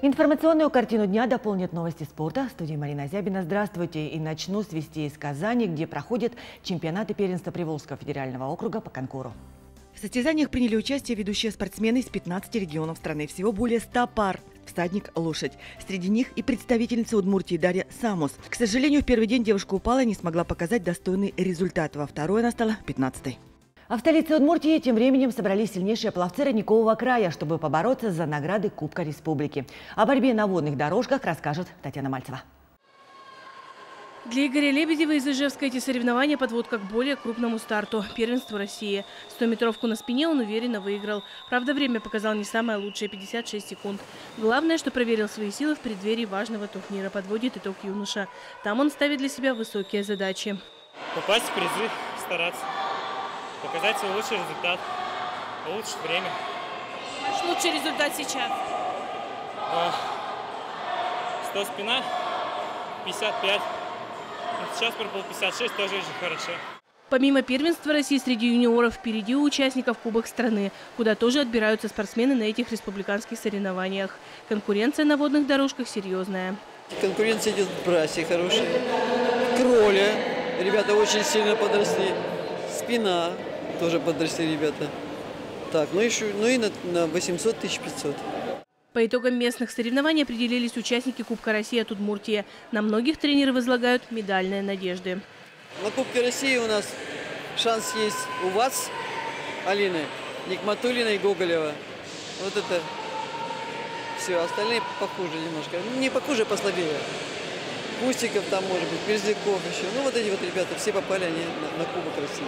Информационную картину дня дополнят новости спорта. В студии Марина Зябина. Здравствуйте. И начну с вести из Казани, где проходят чемпионаты первенства Приволжского федерального округа по конкуру. В состязаниях приняли участие ведущие спортсмены из 15 регионов страны. Всего более 100 пар. Всадник – лошадь. Среди них и представительница Удмуртии Дарья Самус. К сожалению, в первый день девушка упала и не смогла показать достойный результат. Во второй она стала 15-й. А в столице Удмуртии тем временем собрались сильнейшие пловцы Родникового края, чтобы побороться за награды Кубка Республики. О борьбе на водных дорожках расскажет Татьяна Мальцева. Для Игоря Лебедева из Ижевска эти соревнования подводка к более крупному старту – первенству России. 100-метровку на спине он уверенно выиграл. Правда, время показал не самое лучшее – 56 секунд. Главное, что проверил свои силы в преддверии важного турнира, подводит итог юноша. Там он ставит для себя высокие задачи. Попасть в призы, стараться показать свой лучший результат, улучшить время. Ваш лучший результат сейчас? 100 спина, 55. Сейчас проплыл 56, тоже очень хорошо. Помимо первенства России среди юниоров, впереди у участников Кубок страны, куда тоже отбираются спортсмены на этих республиканских соревнованиях. Конкуренция на водных дорожках серьезная. Конкуренция идет в брасе хорошая. Кроля. Ребята очень сильно подросли. Спина тоже подросли ребята. Так, ну еще, ну и на, на 800 500. По итогам местных соревнований определились участники Кубка России от Удмуртии. На многих тренеры возлагают медальные надежды. На Кубке России у нас шанс есть у вас, Алины, Никматулина и Гоголева. Вот это все. Остальные похуже немножко. Не похуже, а послабее. Кустиков там, может быть, Мерзляков еще. Ну, вот эти вот ребята, все попали они на, на Кубок России.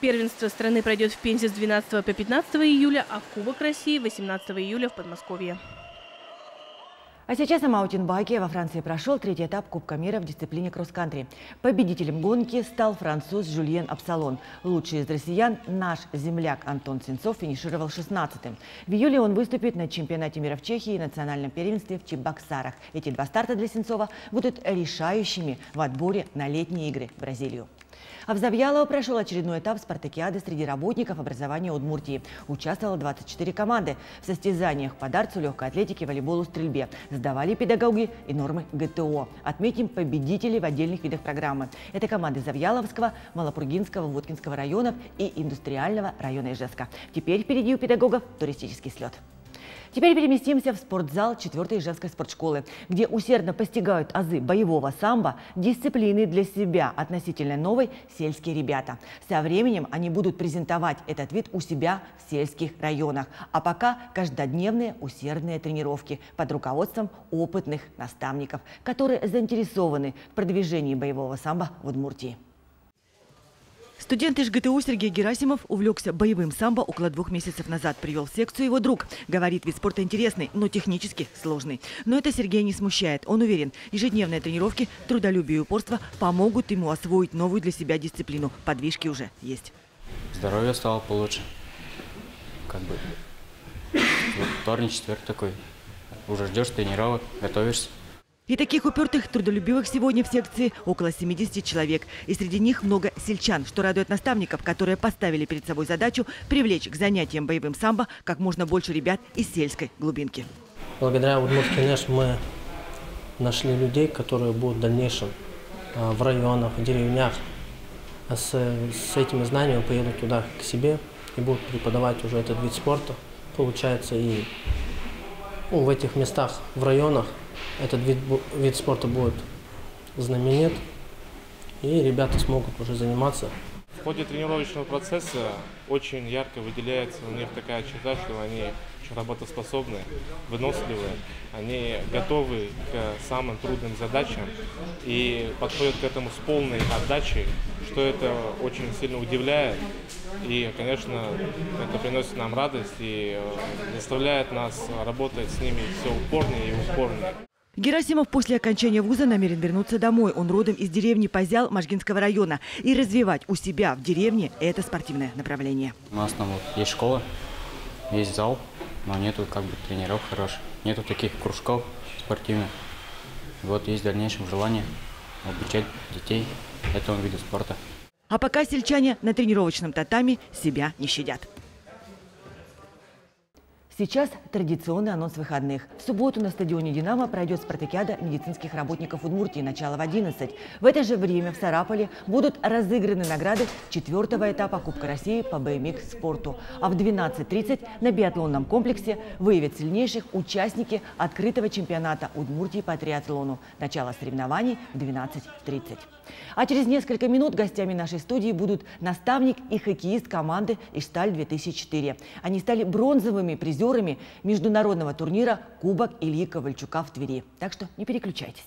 Первенство страны пройдет в Пензе с 12 по 15 июля, а Кубок России 18 июля в Подмосковье. А сейчас на маутинбайке во Франции прошел третий этап Кубка мира в дисциплине кросс-кантри. Победителем гонки стал француз Жюльен Апсалон. Лучший из россиян, наш земляк Антон Сенцов, финишировал 16-м. В июле он выступит на чемпионате мира в Чехии и национальном первенстве в Чебоксарах. Эти два старта для Сенцова будут решающими в отборе на летние игры в Бразилию. А в Завьялово прошел очередной этап спартакиады среди работников образования Удмуртии. Участвовало 24 команды. В состязаниях по дартсу, легкой атлетике, волейболу, стрельбе. Сдавали педагоги и нормы ГТО. Отметим победителей в отдельных видах программы. Это команды Завьяловского, Малопургинского, Воткинского районов и индустриального района Ижевска. Теперь впереди у педагогов туристический слет. Теперь переместимся в спортзал 4 Ижевской спортшколы, где усердно постигают азы боевого самбо, дисциплины для себя относительно новой сельские ребята. Со временем они будут презентовать этот вид у себя в сельских районах. А пока каждодневные усердные тренировки под руководством опытных наставников, которые заинтересованы в продвижении боевого самбо в Удмуртии. Студент из ГТУ Сергей Герасимов увлекся боевым самбо около двух месяцев назад. Привел в секцию его друг. Говорит, вид спорта интересный, но технически сложный. Но это Сергея не смущает. Он уверен, ежедневные тренировки, трудолюбие и упорство помогут ему освоить новую для себя дисциплину. Подвижки уже есть. Здоровье стало получше. Как бы вторник, четверг такой. Уже ждешь тренировок, готовишься. И таких упертых, трудолюбивых сегодня в секции около 70 человек. И среди них много сельчан, что радует наставников, которые поставили перед собой задачу привлечь к занятиям боевым самбо как можно больше ребят из сельской глубинки. Благодаря Удмуртский НЭШ мы нашли людей, которые будут в дальнейшем а, в районах, в деревнях а с, с этими знаниями поедут туда к себе и будут преподавать уже этот вид спорта. Получается, и ну, в этих местах, в районах этот вид, вид спорта будет знаменит, и ребята смогут уже заниматься. В ходе тренировочного процесса очень ярко выделяется у них такая черта, что они очень работоспособны, выносливые, они готовы к самым трудным задачам и подходят к этому с полной отдачей, что это очень сильно удивляет. И, конечно, это приносит нам радость и э, заставляет нас работать с ними все упорнее и упорнее. Герасимов после окончания вуза намерен вернуться домой. Он родом из деревни Позял Можгинского района. И развивать у себя в деревне это спортивное направление. У нас там вот есть школа, есть зал, но нету как бы тренеров хороших. Нету таких кружков спортивных. Вот есть в дальнейшем желание обучать детей этому виду спорта. А пока сельчане на тренировочном татами себя не щадят. Сейчас традиционный анонс выходных. В субботу на стадионе «Динамо» пройдет спартакиада медицинских работников Удмуртии, начало в 11. В это же время в Сараполе будут разыграны награды четвертого этапа Кубка России по BMX спорту. А в 12.30 на биатлонном комплексе выявят сильнейших участники открытого чемпионата Удмуртии по триатлону. Начало соревнований в 12.30. А через несколько минут гостями нашей студии будут наставник и хоккеист команды «Ишталь-2004». Они стали бронзовыми призерами международного турнира «Кубок Ильи Ковальчука» в Твери. Так что не переключайтесь.